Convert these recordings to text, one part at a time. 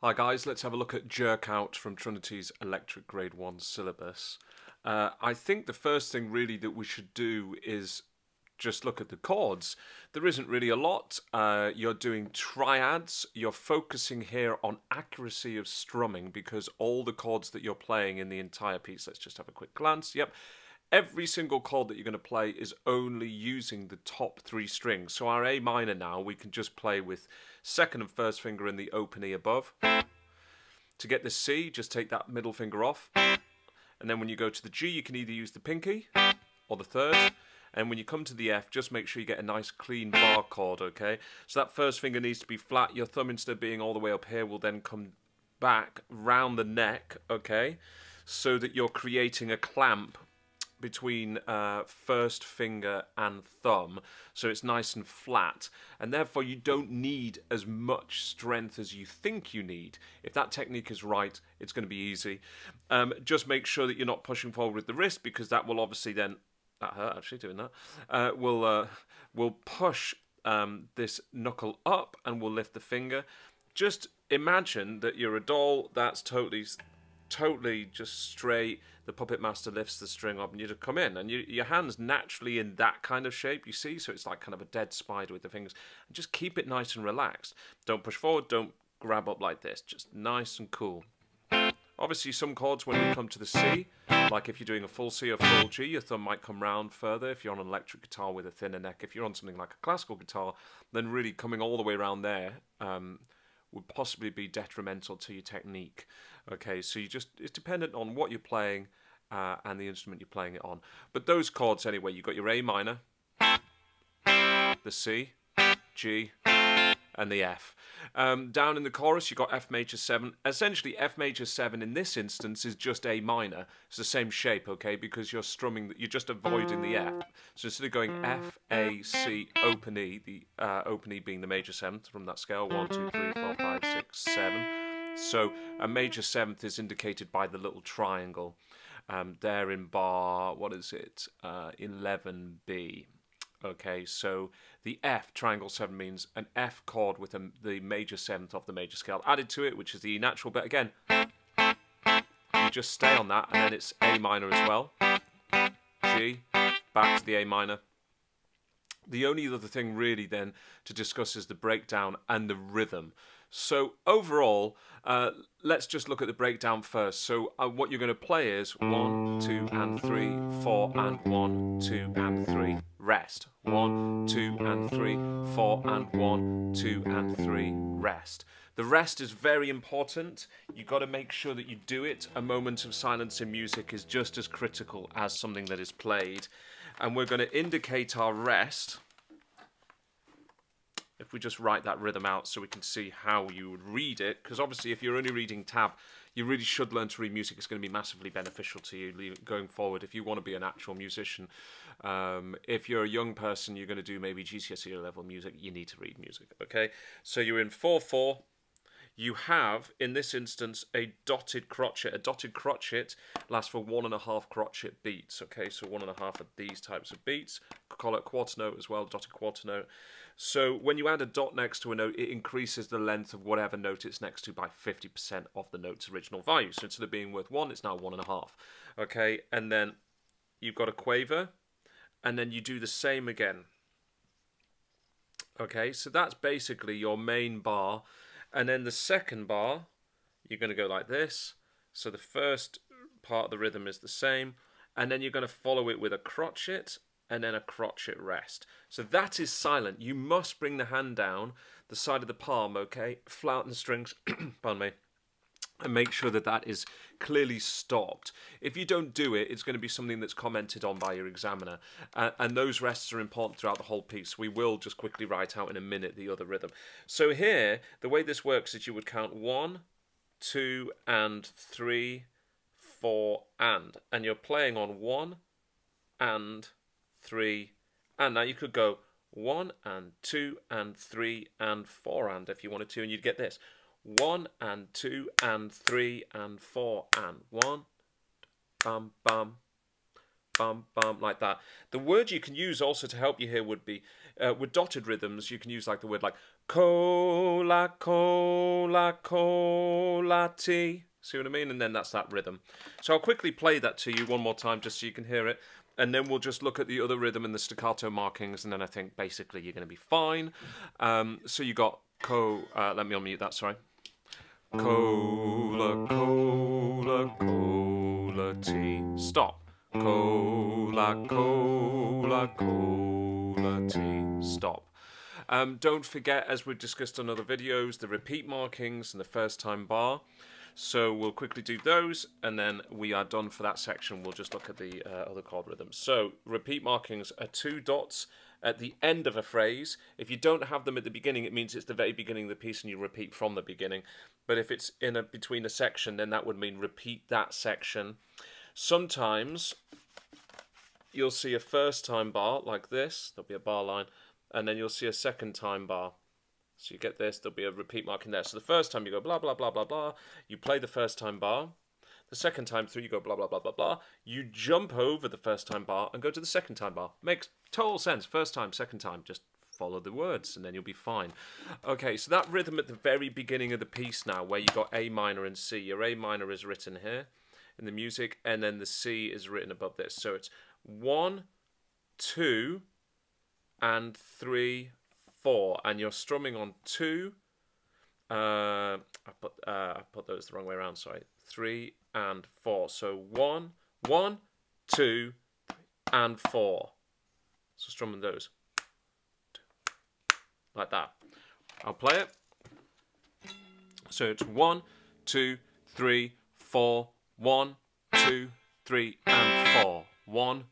Hi guys, let's have a look at Jerk Out from Trinity's Electric Grade 1 syllabus. Uh, I think the first thing really that we should do is just look at the chords. There isn't really a lot. Uh, you're doing triads. You're focusing here on accuracy of strumming because all the chords that you're playing in the entire piece, let's just have a quick glance. Yep. Every single chord that you're going to play is only using the top three strings. So our A minor now, we can just play with second and first finger in the open E above. To get the C, just take that middle finger off. And then when you go to the G, you can either use the pinky or the third. And when you come to the F, just make sure you get a nice clean bar chord, okay? So that first finger needs to be flat. Your thumb, instead of being all the way up here, will then come back round the neck, okay? So that you're creating a clamp between uh, first finger and thumb. So it's nice and flat and therefore you don't need as much strength as you think you need. If that technique is right it's going to be easy. Um, just make sure that you're not pushing forward with the wrist because that will obviously then that hurt actually doing that uh, will uh, will push um, this knuckle up and will lift the finger. Just imagine that you're a doll that's totally totally just straight. The puppet master lifts the string up and you just come in. And you, your hand's naturally in that kind of shape, you see? So it's like kind of a dead spider with the fingers. And just keep it nice and relaxed. Don't push forward, don't grab up like this. Just nice and cool. Obviously, some chords, when we come to the C, like if you're doing a full C or full G, your thumb might come round further. If you're on an electric guitar with a thinner neck, if you're on something like a classical guitar, then really coming all the way around there um, would possibly be detrimental to your technique. Okay, so you just it's dependent on what you're playing uh, and the instrument you're playing it on. But those chords anyway, you've got your A minor, the C, G, and the F. Um, down in the chorus, you've got F major 7. Essentially, F major 7 in this instance is just A minor. It's the same shape, okay, because you're strumming, you're just avoiding the F. So instead of going F, A, C, open E, the uh, open E being the major 7th from that scale 1, 2, 3, 4, 5, 6, 7. So a major 7th is indicated by the little triangle um, there in bar, what is it, uh, 11B. Okay, so the F, triangle 7, means an F chord with a, the major 7th of the major scale added to it, which is the natural. But again, you just stay on that, and then it's A minor as well. G, back to the A minor. The only other thing really then to discuss is the breakdown and the rhythm. So overall, uh, let's just look at the breakdown first. So uh, what you're going to play is one, two, and three, four, and one, two, and three. Rest. One, two, and three, four, and one, two, and three. Rest. The rest is very important. You've got to make sure that you do it. A moment of silence in music is just as critical as something that is played. And we're going to indicate our rest if we just write that rhythm out so we can see how you would read it, because obviously if you're only reading tab, you really should learn to read music. It's going to be massively beneficial to you going forward if you want to be an actual musician. Um, if you're a young person, you're going to do maybe GCSE level music, you need to read music, okay? So you're in 4-4. You have, in this instance, a dotted crotchet. A dotted crotchet lasts for one and a half crotchet beats, okay? So one and a half of these types of beats. Call it quarter note as well, dotted quarter note. So when you add a dot next to a note, it increases the length of whatever note it's next to by 50% of the note's original value. So instead of being worth one, it's now one and a half. Okay, and then you've got a quaver, and then you do the same again. Okay, so that's basically your main bar. And then the second bar, you're going to go like this. So the first part of the rhythm is the same. And then you're going to follow it with a crotchet and then a crotchet rest. So that is silent. You must bring the hand down the side of the palm, okay? Flatten the strings, pardon me, and make sure that that is clearly stopped. If you don't do it, it's going to be something that's commented on by your examiner. Uh, and those rests are important throughout the whole piece. We will just quickly write out in a minute the other rhythm. So here, the way this works is you would count one, two, and three, four, and. And you're playing on one, and, three, and now you could go one and two and three and four and if you wanted to, and you'd get this one and two and three and four and one, bum bum, bum bum like that. The word you can use also to help you here would be Uh, with dotted rhythms, you can use like the word like cola, cola, cola, tea. See what I mean? And then that's that rhythm. So I'll quickly play that to you one more time just so you can hear it. And then we'll just look at the other rhythm and the staccato markings. And then I think basically you're going to be fine. Um, so you got co. Uh, let me unmute that, sorry. Cola, cola, cola, tea. Stop. Cola, cola, cola, tea. Stop. Um, don't forget, as we've discussed on other videos, the repeat markings and the first time bar. So we'll quickly do those, and then we are done for that section. We'll just look at the uh, other chord rhythms. So repeat markings are two dots at the end of a phrase. If you don't have them at the beginning, it means it's the very beginning of the piece and you repeat from the beginning. But if it's in a between a section, then that would mean repeat that section. Sometimes you'll see a first time bar like this, there'll be a bar line, and then you'll see a second time bar. So you get this, there'll be a repeat mark in there. So the first time you go blah, blah, blah, blah, blah, you play the first time bar. The second time through, you go blah, blah, blah, blah, blah. You jump over the first time bar and go to the second time bar. Makes total sense. First time, second time, just follow the words and then you'll be fine. Okay, so that rhythm at the very beginning of the piece now, where you got A minor and C. Your A minor is written here in the music, and then the C is written above this. So it's one, two, and three, four, and you're strumming on two. Uh, put those the wrong way around. Sorry, three and four. So one, one, two, and four. So strumming those like that. I'll play it. So it's one, two, three, four, one, two, three, and four. One,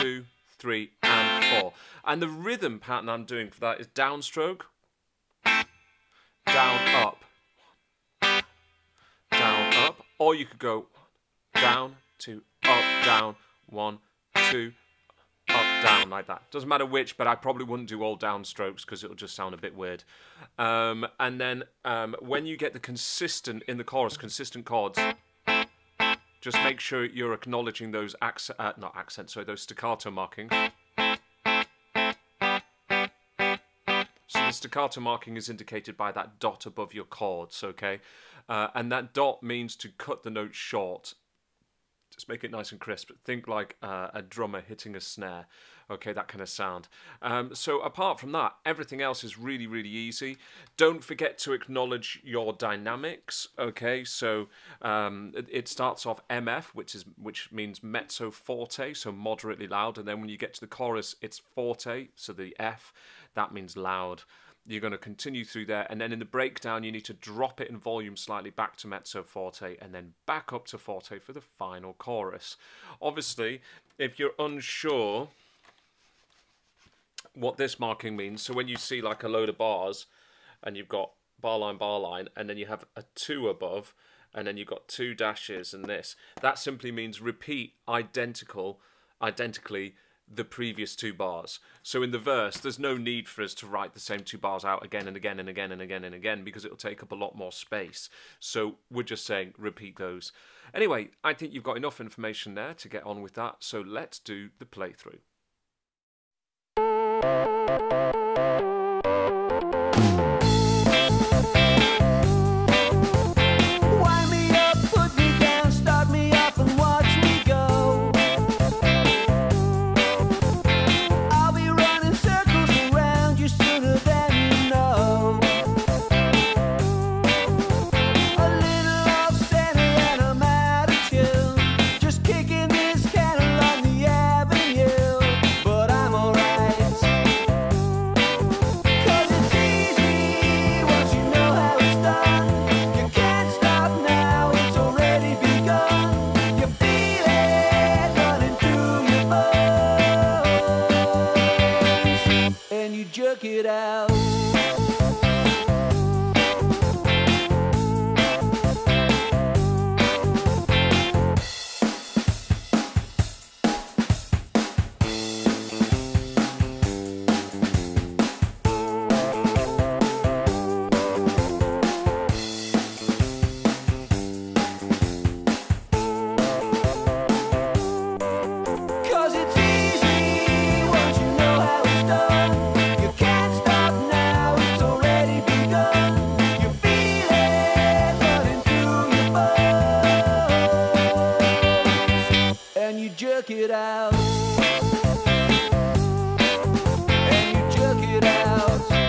two, three, and four. And the rhythm pattern I'm doing for that is downstroke, down, up, Or you could go down, two, up, down, one, two, up, down, like that. Doesn't matter which, but I probably wouldn't do all down strokes because it'll just sound a bit weird. Um, and then um, when you get the consistent, in the chorus, consistent chords, just make sure you're acknowledging those accent, uh, not accents, sorry, those staccato markings. The staccato marking is indicated by that dot above your chords, okay? Uh, and that dot means to cut the note short just make it nice and crisp. Think like uh, a drummer hitting a snare. Okay, that kind of sound. Um, so apart from that, everything else is really, really easy. Don't forget to acknowledge your dynamics. Okay, so um, it, it, starts off MF, which is which means mezzo forte, so moderately loud, and then when you get to the chorus, it's forte, so the F, that means loud you're going to continue through there and then in the breakdown you need to drop it in volume slightly back to mezzo forte and then back up to forte for the final chorus obviously if you're unsure what this marking means so when you see like a load of bars and you've got bar line bar line and then you have a 2 above and then you've got two dashes and this that simply means repeat identical identically the previous two bars. So in the verse, there's no need for us to write the same two bars out again and again and again and again and again because it'll take up a lot more space. So we're just saying repeat those. Anyway, I think you've got enough information there to get on with that. So let's do the playthrough. Música out. And you jerk it out.